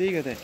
第一个对。